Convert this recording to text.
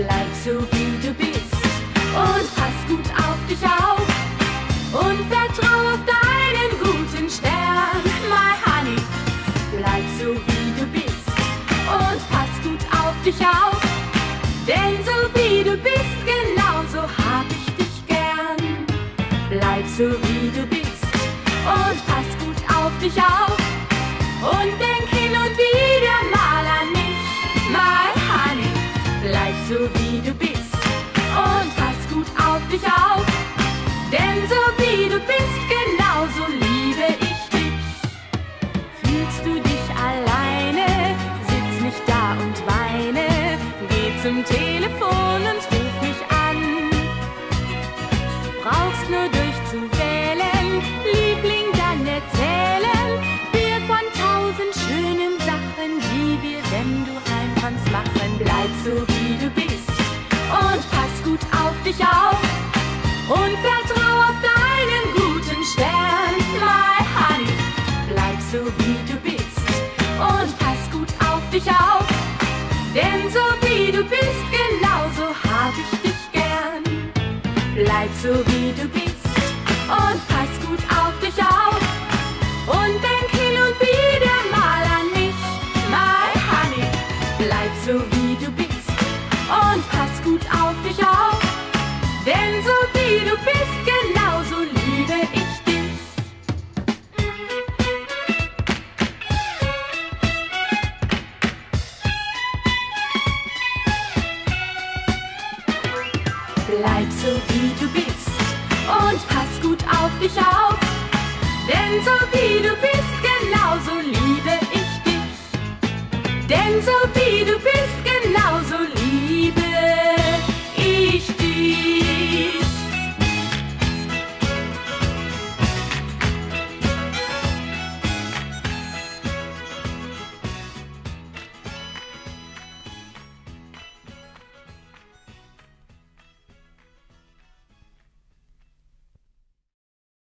Bleib so wie du bist. Und pass gut auf dich auf. Und vertrau auf deinen guten Stern, my honey. Bleib so wie du bist. Und pass gut auf dich auf, denn so wie du bist, genauso hab ich dich gern. Bleib so wie du bist. Und pass gut auf dich auf so wie du bist und pass gut auf dich auf, denn so wie du bist, genauso liebe ich dich. Fühlst du dich alleine? Sitz nicht da und weine. Geh zum Telefon und ruf mich an. Brauchst nur durchzuwählen, machen. Bleib so wie du bist und pass gut auf dich auf und vertrau auf deinen guten Stern, my honey. Bleib so wie du bist und pass gut auf dich auf, denn so wie du bist, genauso hab ich dich gern. Bleib so wie du bist und pass gut auf dich auf und denk hin und wieder mal an mich, my honey. Bleib so wie du bist und pass gut auf dich auf. Denn so wie du bist, genauso liebe ich dich. Bleib so wie du bist und pass gut auf dich auf. Denn so wie du bist, genauso liebe ich dich. Denn so wie du bist, genauso liebe ich dich.